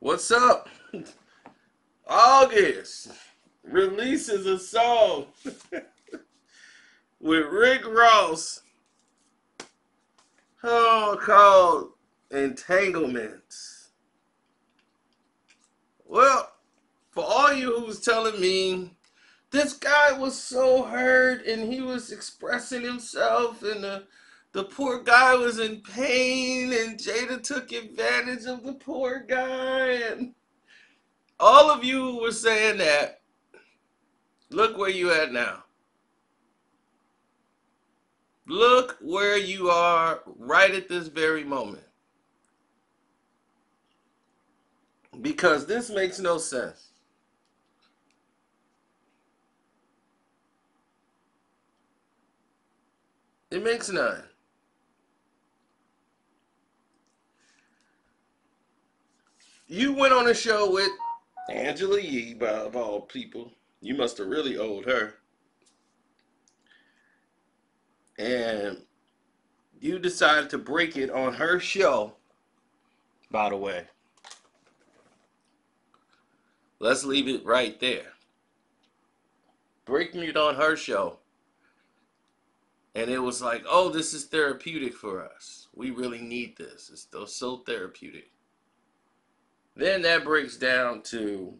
What's up? August releases a song with Rick Ross oh, called Entanglements. Well, for all you who's telling me this guy was so hurt and he was expressing himself in the the poor guy was in pain and Jada took advantage of the poor guy. And all of you were saying that. Look where you at now. Look where you are right at this very moment. Because this makes no sense. It makes none you went on a show with Angela Yee, by of all people. You must have really owed her. And you decided to break it on her show, by the way. Let's leave it right there. Breaking it on her show. And it was like, oh, this is therapeutic for us. We really need this. It's so therapeutic. Then that breaks down to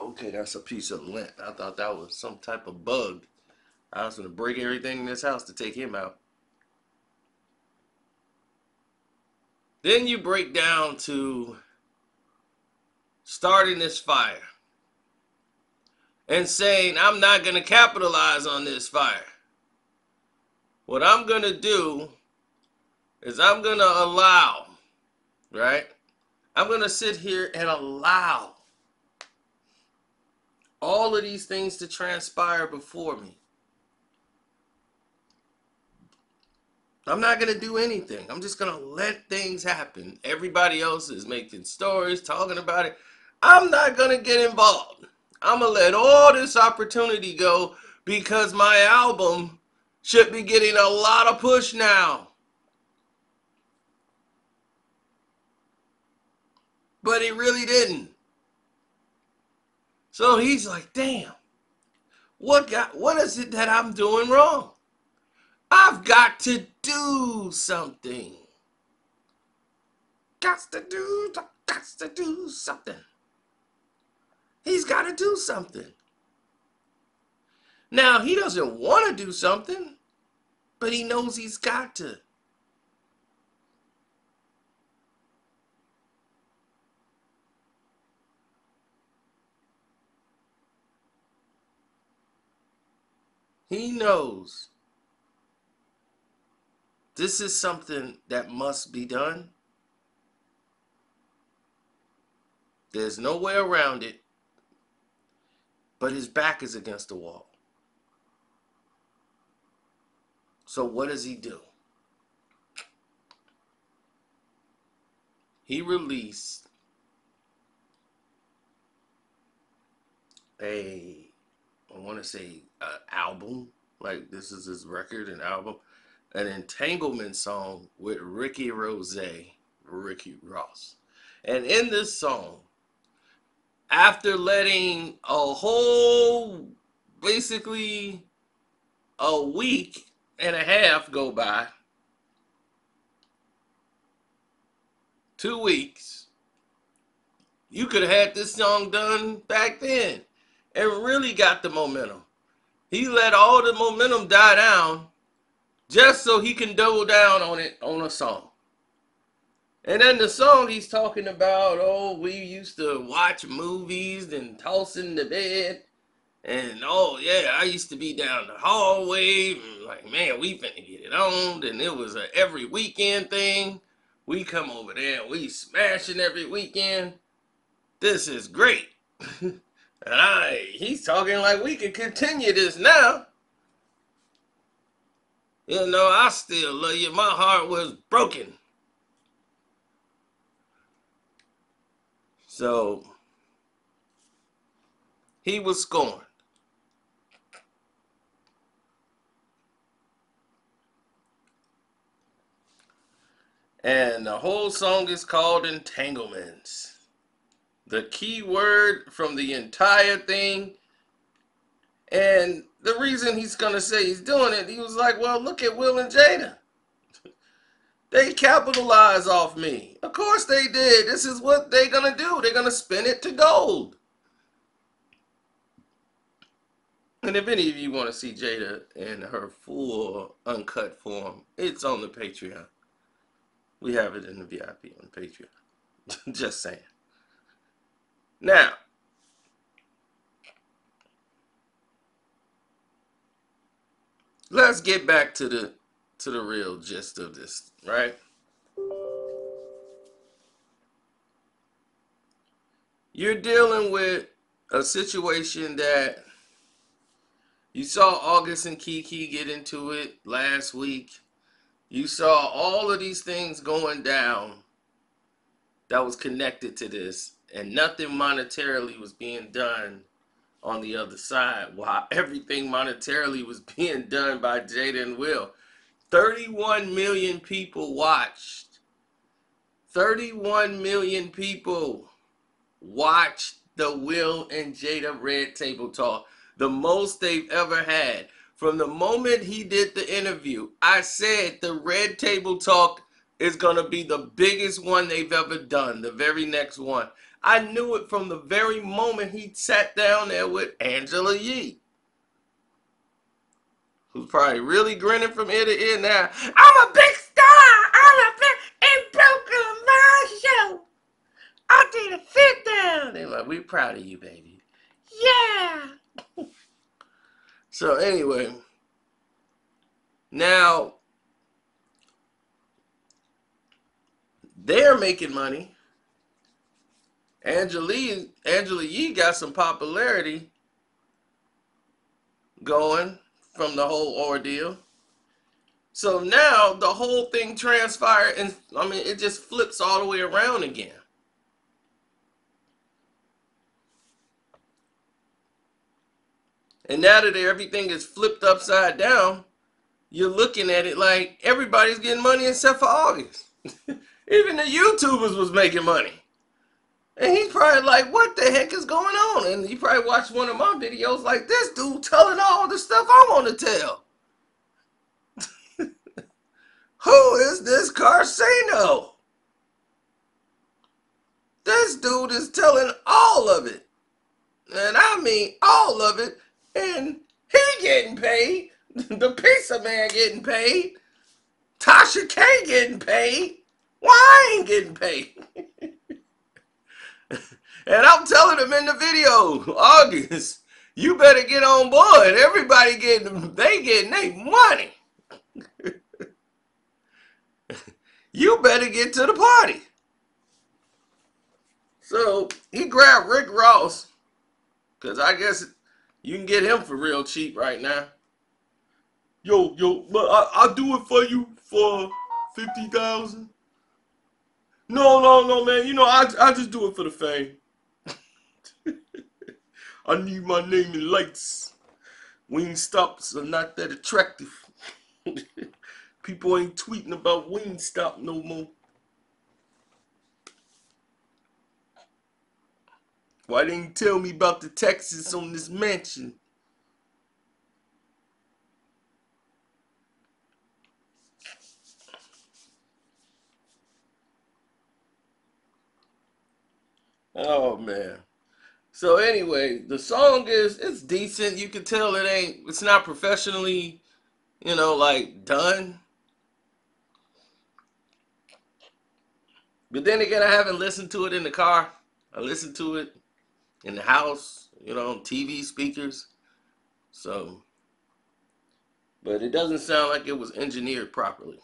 okay, that's a piece of lint. I thought that was some type of bug. I was gonna break everything in this house to take him out. Then you break down to starting this fire and saying, I'm not going to capitalize on this fire. What I'm going to do is I'm going to allow, right? I'm going to sit here and allow all of these things to transpire before me. I'm not going to do anything. I'm just going to let things happen. Everybody else is making stories, talking about it. I'm not going to get involved. I'm going to let all this opportunity go because my album should be getting a lot of push now. But he really didn't. So he's like, damn, what got what is it that I'm doing wrong? I've got to do something. Got to do, got to do something. He's got to do something. Now, he doesn't want to do something, but he knows he's got to. He knows this is something that must be done. There's no way around it, but his back is against the wall. So, what does he do? He released a I want to say uh, album, like this is his record and album, an entanglement song with Ricky Rose, Ricky Ross. And in this song, after letting a whole, basically a week and a half go by, two weeks, you could have had this song done back then and really got the momentum. He let all the momentum die down just so he can double down on it on a song. And then the song he's talking about, oh, we used to watch movies and toss in the bed. And oh yeah, I used to be down the hallway, like man, we finna get it on. And it was a every weekend thing. We come over there, we smashing every weekend. This is great. I, he's talking like we can continue this now. You know, I still love you. My heart was broken. So he was scorned. And the whole song is called Entanglements. The key word from the entire thing. And the reason he's going to say he's doing it, he was like, well, look at Will and Jada. They capitalize off me. Of course they did. This is what they're going to do. They're going to spin it to gold. And if any of you want to see Jada in her full uncut form, it's on the Patreon. We have it in the VIP on Patreon. Just saying. Now, let's get back to the to the real gist of this, right? You're dealing with a situation that you saw August and Kiki get into it last week. You saw all of these things going down that was connected to this, and nothing monetarily was being done on the other side, while everything monetarily was being done by Jada and Will. 31 million people watched. 31 million people watched the Will and Jada Red Table Talk the most they've ever had. From the moment he did the interview, I said the Red Table Talk is going to be the biggest one they've ever done, the very next one. I knew it from the very moment he sat down there with Angela Yee. Who's probably really grinning from ear to ear now. I'm a big star! I'm a big and broken my show! I did a sit down! They're like, we're proud of you, baby. Yeah! so anyway, now they're making money. Angela Angela Yee got some popularity going from the whole ordeal. So now the whole thing transpired and I mean it just flips all the way around again. And now that everything is flipped upside down, you're looking at it like everybody's getting money except for August. Even the YouTubers was making money. And he's probably like, what the heck is going on? And he probably watched one of my videos like this dude telling all the stuff I want to tell. Who is this Karceno? This dude is telling all of it. And I mean all of it and he getting paid. the pizza man getting paid. Tasha K getting paid. Why I ain't getting paid? and I'm telling him in the video, August, you better get on board. Everybody getting they getting their money. you better get to the party. So he grabbed Rick Ross, because I guess you can get him for real cheap right now. Yo, yo, but I, I'll do it for you for 50000 No, no, no, man. You know, I, I just do it for the fame. I need my name in lights. Wingstops are not that attractive. People ain't tweeting about Wingstop no more. Why didn't you tell me about the taxes on this mansion? Oh man. So anyway, the song is it's decent. You can tell it ain't it's not professionally, you know, like done. But then again, I haven't listened to it in the car. I listened to it in the house, you know, TV speakers. So, but it doesn't sound like it was engineered properly.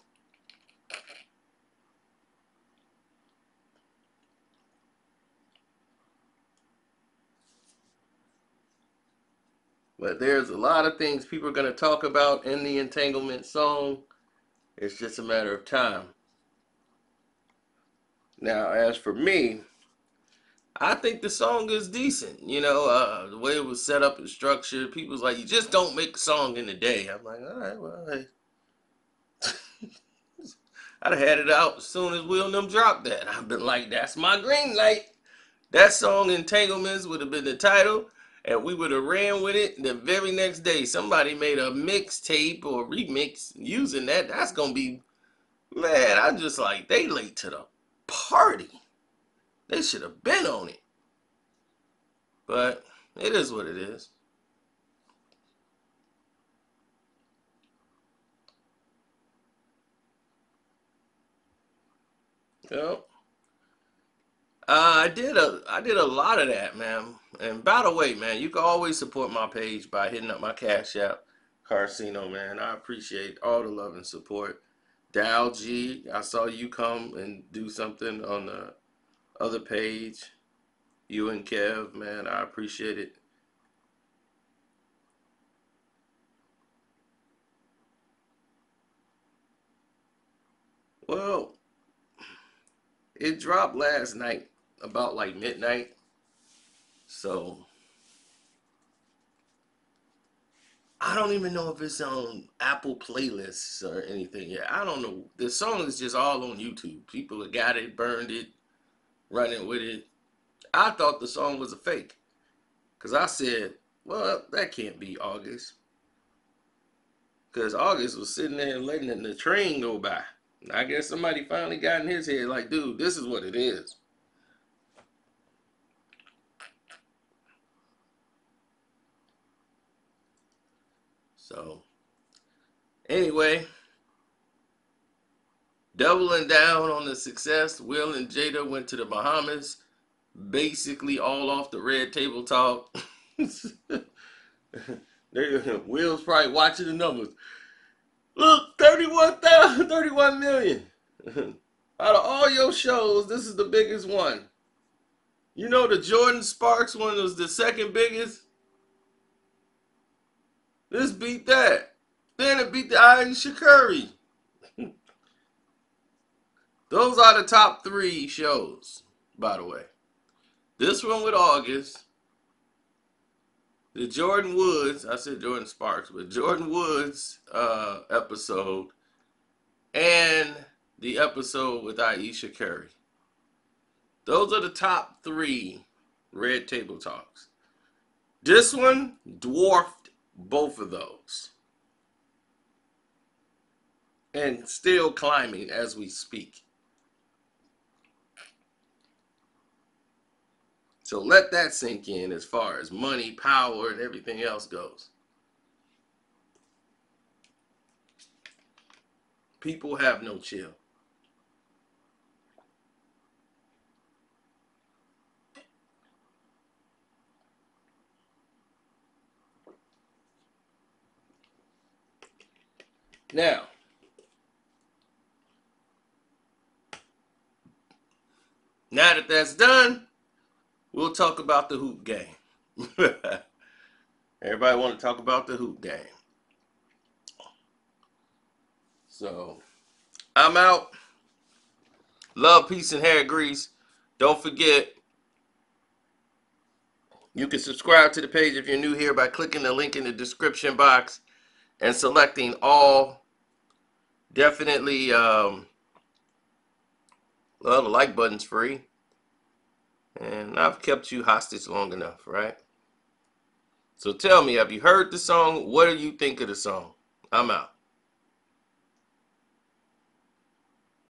But there's a lot of things people are going to talk about in the entanglement song. It's just a matter of time. Now, as for me, I think the song is decent. You know, uh, the way it was set up and structured. People's like, you just don't make a song in a day. I'm like, all right, well, hey. I'd have had it out as soon as Will and them dropped that. I've been like, that's my green light. That song Entanglements would have been the title, and we would have ran with it. The very next day, somebody made a mixtape or remix using that. That's gonna be, man. I just like they late to the party. They should have been on it. But it is what it is. Yep. Uh, I did a I did a lot of that, man. And by the way, man, you can always support my page by hitting up my Cash App, Karceno, man. I appreciate all the love and support. Dal G, I saw you come and do something on the other page. You and Kev, man, I appreciate it. Well, it dropped last night about like midnight. So I don't even know if it's on Apple playlists or anything yet. I don't know. The song is just all on YouTube. People have got it, burned it, running with it. I thought the song was a fake. Because I said, well, that can't be August. Because August was sitting there letting the train go by. I guess somebody finally got in his head like, dude, this is what it is. So, anyway, doubling down on the success, Will and Jada went to the Bahamas, basically all off the red table talk. Will's probably watching the numbers. Look, 31,000, 31 million. Out of all your shows, this is the biggest one. You know the Jordan Sparks one was the second biggest? This beat that. Then it beat the Ayesha Curry. Those are the top three shows, by the way. This one with August, the Jordyn Woods, I said Jordan Sparks, but Jordan Woods uh, episode and the episode with Ayesha Curry. Those are the top three Red Table Talks. This one dwarfed both of those. And still climbing as we speak. So let that sink in as far as money, power, and everything else goes. People have no chill. Now, now that that's done, we'll talk about the hoop game. Everybody want to talk about the hoop game. So, I'm out. Love, peace, and hair grease. Don't forget, you can subscribe to the page if you're new here by clicking the link in the description box and selecting all. Definitely, um, well, the like button's free. And I've kept you hostage long enough, right? So tell me, have you heard the song? What do you think of the song? I'm out.